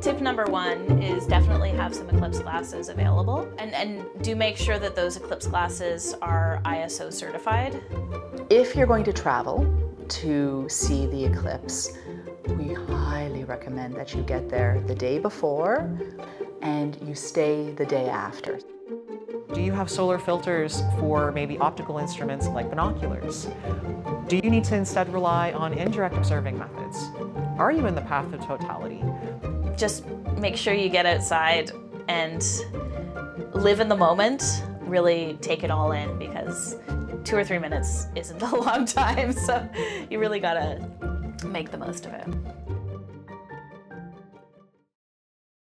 Tip number one is definitely have some eclipse glasses available and, and do make sure that those eclipse glasses are ISO certified. If you're going to travel to see the eclipse, we highly recommend that you get there the day before and you stay the day after. Do you have solar filters for maybe optical instruments like binoculars? Do you need to instead rely on indirect observing methods? Are you in the path of totality? Just make sure you get outside and live in the moment. Really take it all in because two or three minutes isn't a long time, so you really gotta make the most of it.